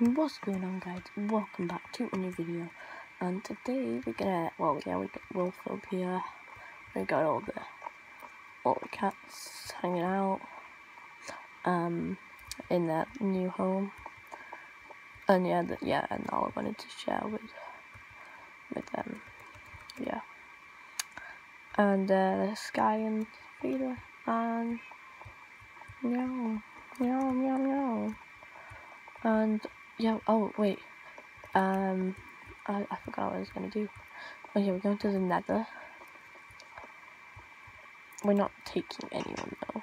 What's going on guys? Welcome back to a new video and today we're gonna well yeah we got Wolf up here. We got all the all the cats hanging out um in their new home. And yeah the, yeah and all I wanted to share with with them. Yeah. And uh the Sky and Feeder and meow meow meow meow and yeah, oh wait. Um I, I forgot what I was gonna do. Oh yeah, we're going to the nether. We're not taking anyone though.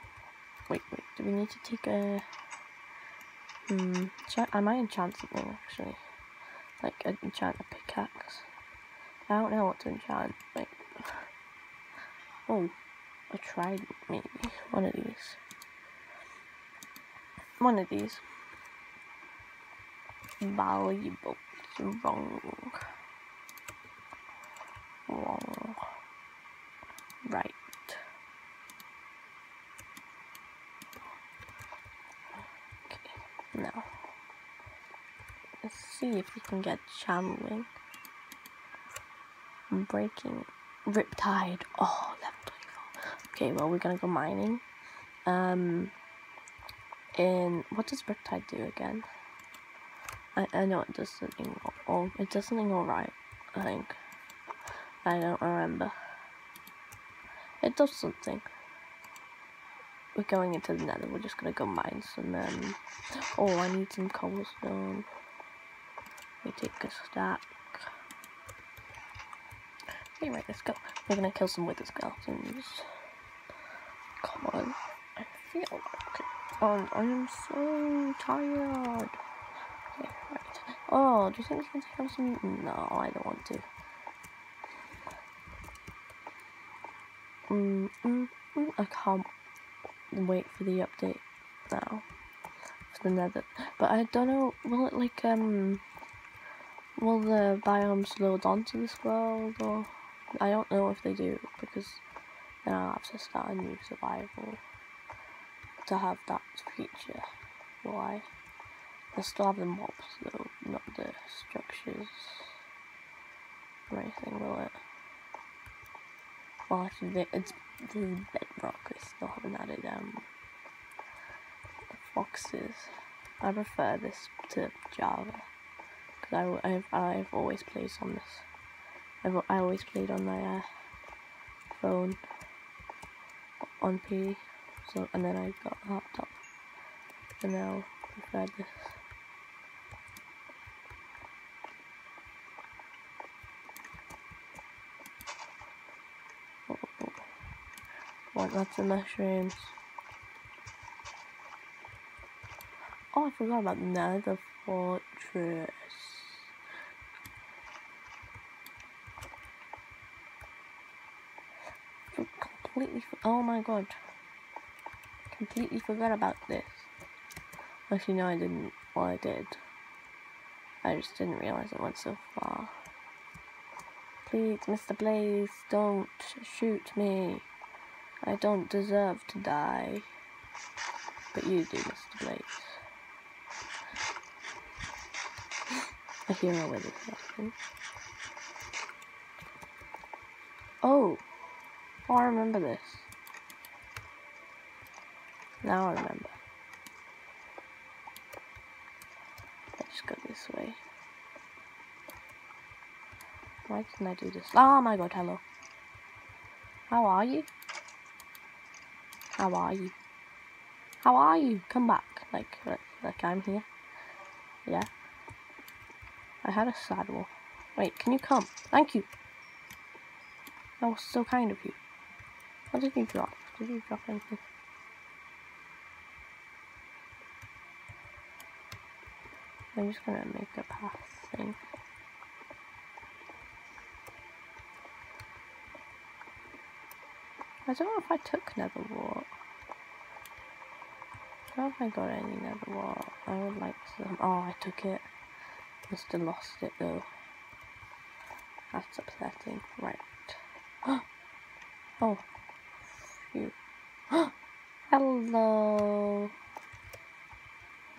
Wait, wait, do we need to take a hmm I might enchant something actually. Like enchant a pickaxe. I don't know what to enchant, like Oh, a trident maybe. One of these. One of these valuable. Wrong. Wrong. Right. Okay, now. Let's see if we can get channeling. Breaking. Riptide. Oh, level 24. Okay, well, we're gonna go mining. Um, and what does Riptide do again? I, I know it does something, oh, it does something alright, I think. I don't remember. It does something. We're going into the nether, we're just gonna go mine some, um, oh, I need some cobblestone. We take a stack. Okay, right, let's go. We're gonna kill some wither skeletons. Come on. I feel like. Oh, I am so tired. Oh, do you think we can take on some? No, I don't want to. Mm, mm, mm, I can't wait for the update now for the nether. But I don't know, will it like, um, will the biomes load onto this world or, I don't know if they do because then I'll have to start a new survival to have that feature. Why? I still have the mobs though, not the structures or anything, will it? Well, it's the bedrock. I still haven't added um foxes. I prefer this to Java because I, I've I've always played on this. I've I always played on my uh, phone on P. So and then I got a laptop, and now I prefer this. Want lots of mushrooms. Oh, I forgot about Nether Fortress. Completely, oh my god. Completely forgot about this. Actually, no, I didn't. Well, I did. I just didn't realize it went so far. Please, Mr. Blaze, don't shoot me. I don't deserve to die. But you do, Mr. Blaze. A hero with this weapon. Oh! Oh, I remember this. Now I remember. Let's go this way. Why didn't I do this? Oh my god, hello. How are you? How are you? How are you? Come back. Like, like, I'm here. Yeah. I had a saddle. Wait, can you come? Thank you. That was so kind of you. What did you drop? Did you drop anything? I'm just gonna make a path thing. I don't know if I took nether wart. I don't if I got any nether wart. I would like some. Oh, I took it. Must have lost it though. That's upsetting. Right. oh. Phew. Hello.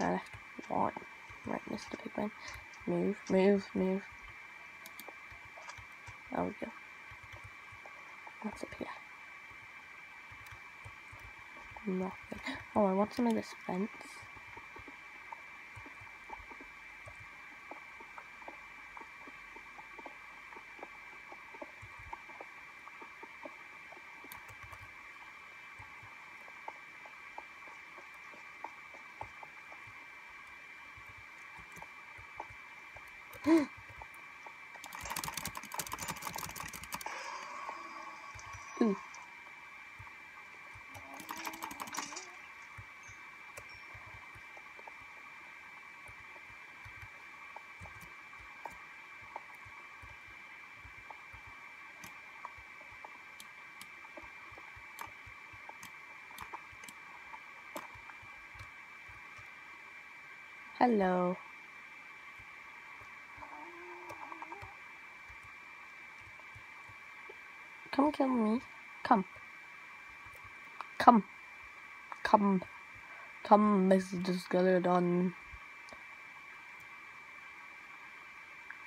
I left one. Right, Mr. Pigman. Move, move, move. There we go. What's up here? Nothing. Oh, I want some of this fence. Hello. Come kill me. Come. Come. Come. Come, Mr. Skeleton.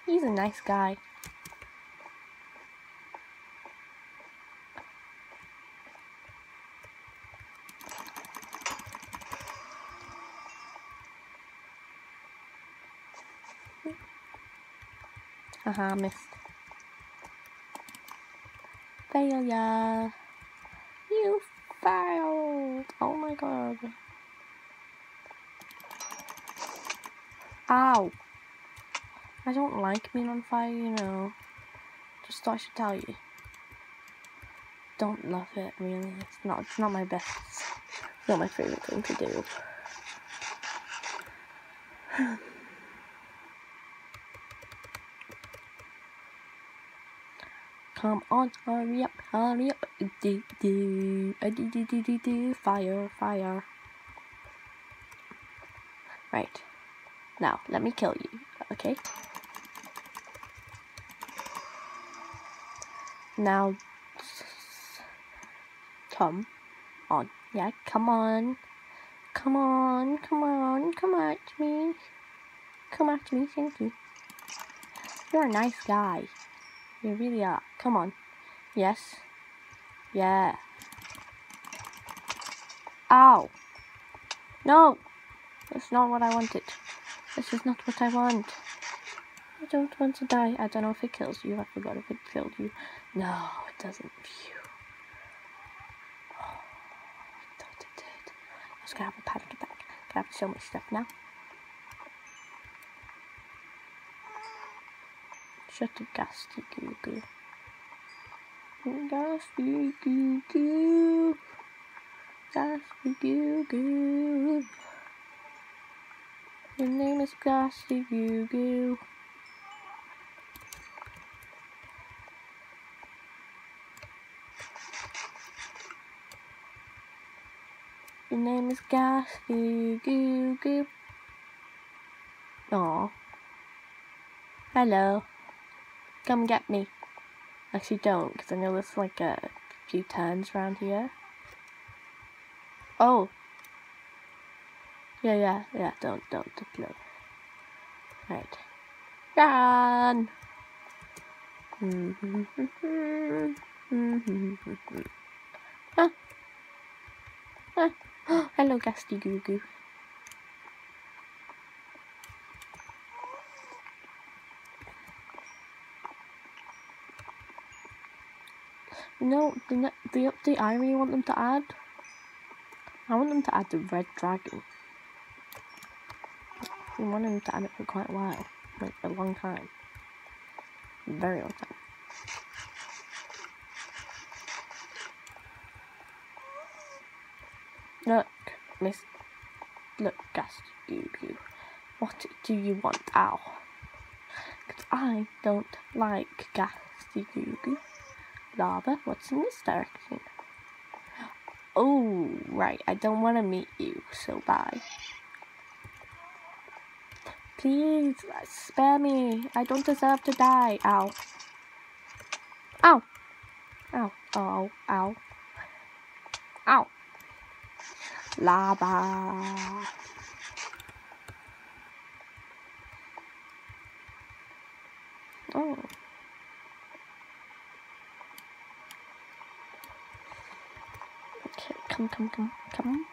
He's a nice guy. Haha, missed. Failure. You failed. Oh my god. Ow. I don't like being on fire, you know. Just thought I should tell you. Don't love it, really. It's not. It's not my best. It's not my favorite thing to do. Come on, hurry up, hurry up. Do, do, do, do, do, do. Fire, fire. Right. Now, let me kill you, okay? Now, come on. Yeah, come on. Come on, come on, come at me. Come at me, thank you. You're a nice guy. You really are. Come on. Yes. Yeah. Ow. No. That's not what I wanted. This is not what I want. I don't want to die. I don't know if it kills you. I forgot if it killed you. No, it doesn't. Phew. Oh, I thought it did. I was gonna have a panic attack. I have so much stuff now. Shut the ghastly goo goo. Ghastly goo goo. Ghastly goo goo. Your name is Ghastly Goo Goo. Your name is Ghastly Goo Goo. Aw. Hello. Come get me. Actually, don't, because I know there's like a few turns around here. Oh. Yeah, yeah, yeah, don't, don't, don't play. Right. Run! ah. Ah. Hello, Gasty Goo Goo. No, the the update I really want them to add. I want them to add the red dragon. I've been them to add it for quite a while, like a long time, very long time. Look, Miss. Look, Gas Goo Goo. What do you want, Ow? Because I don't like Gasty Goo Goo lava. What's in this direction? Oh, right. I don't want to meet you, so bye. Please, uh, spare me. I don't deserve to die. Ow. Ow. Ow. Ow. Ow. Ow. Lava. Oh. Come, come, come, come,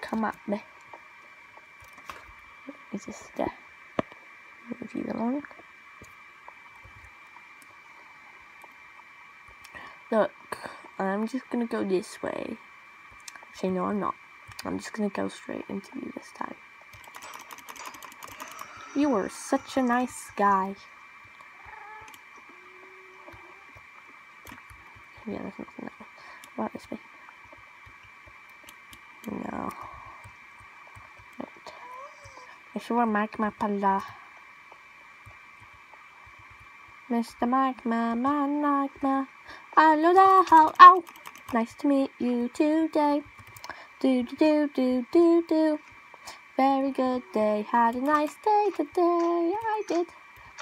come at me. Is this there? Move you along. Look, I'm just gonna go this way. Actually, no, I'm not. I'm just gonna go straight into you this time. You are such a nice guy. Yeah, there's nothing there. What this way? No. Wait. Make sure magma pala. Mr. Magma, man magma. There, how, ow. Nice to meet you today. Do do do do do do. Very good day. Had a nice day today. I did.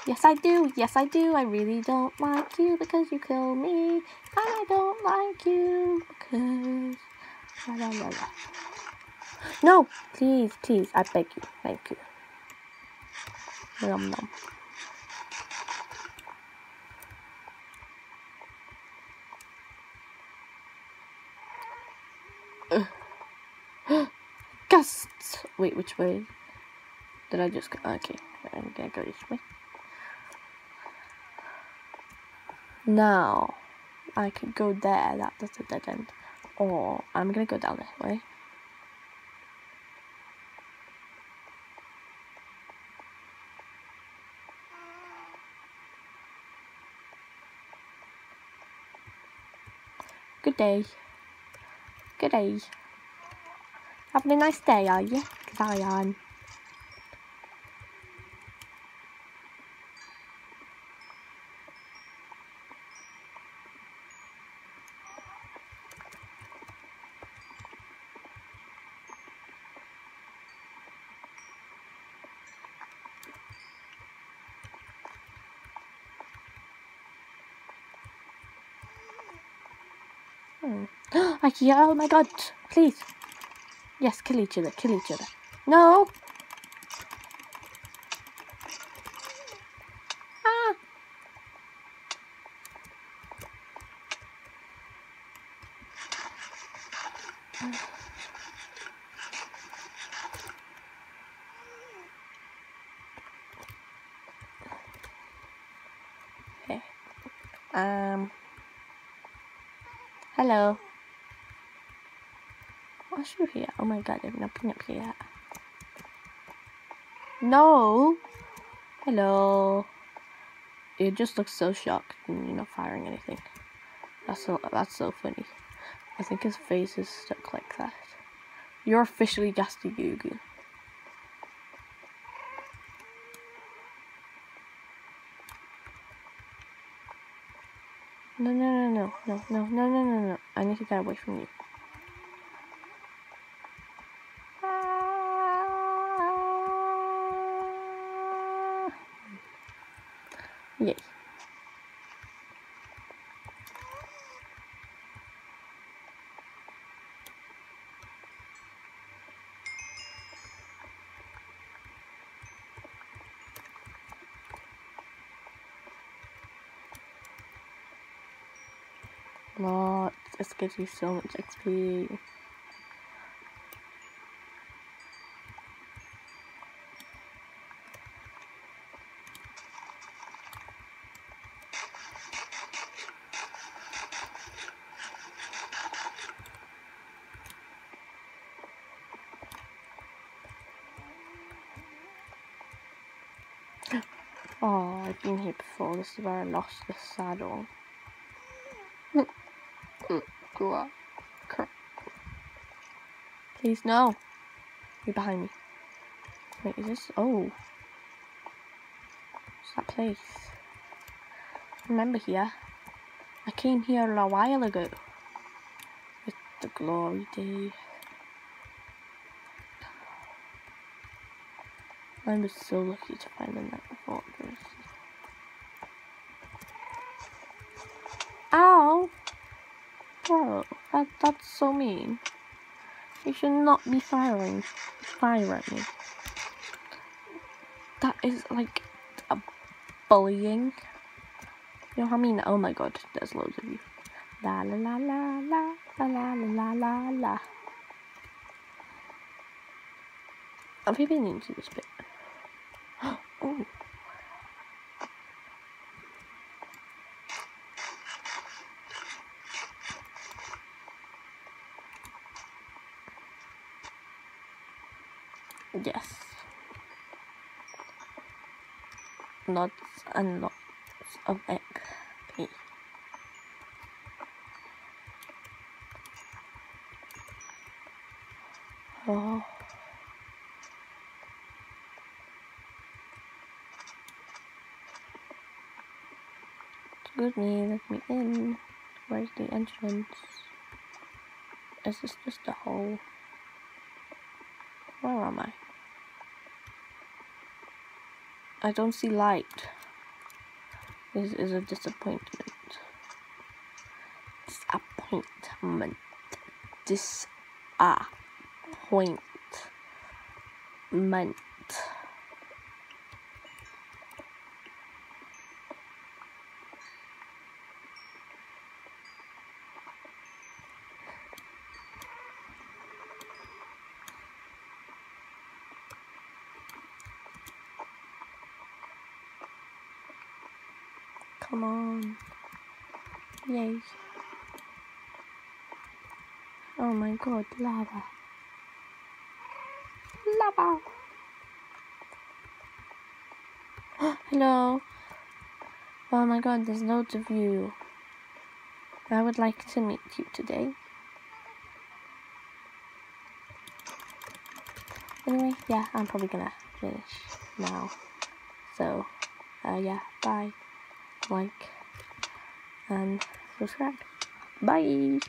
Yes, I do. Yes, I do. I really don't like you because you kill me. And I don't like you because. La, la, la, la. No, please, please. I beg you. Thank you. Nom nom. Ghasts! Wait, which way? Did I just go? Okay, I'm gonna go this way. Now, I could go there, that, that's a dead end. Or, I'm gonna go down this way. Good day. Good day. Having a nice day, are you? Because I am. Hmm. Ikea, oh my god, please. Yes, kill each other, kill each other. No! Hello. What's through here? Oh my god, there's nothing up here. No! Hello. You just look so shocked and you're not firing anything. That's so that's so funny. I think his face is stuck like that. You're officially Gasty Goo Goo. No, no, no, no, no, no, no, no, no, no. I need to get away from you. Ah. Yay. Gives you so much XP. Oh, I've been here before. This is where I lost the saddle. Please, no. You're behind me. Wait, is this? Oh. What's that place? Remember here? I came here a while ago. With the glory day. I was so lucky to find the Night Fortress. Ow! Bro, that, that's so mean. You should not be firing fire at me. That is like a bullying. You know how I mean? Oh my god, there's loads of you. La la la la la la la la la la. Have you been into this bit? oh. Yes. Lots and lots of XP. Oh. Excuse me, let me in. Where's the entrance? Is this just a hole? Where am I? I don't see light. This is a disappointment. Disappointment. Disappointment. Come on. Yay. Oh my god, lava. Lava. Hello. Oh my god, there's loads of you. I would like to meet you today. Anyway, yeah, I'm probably gonna finish now. So, uh, yeah, bye like, and subscribe. Bye!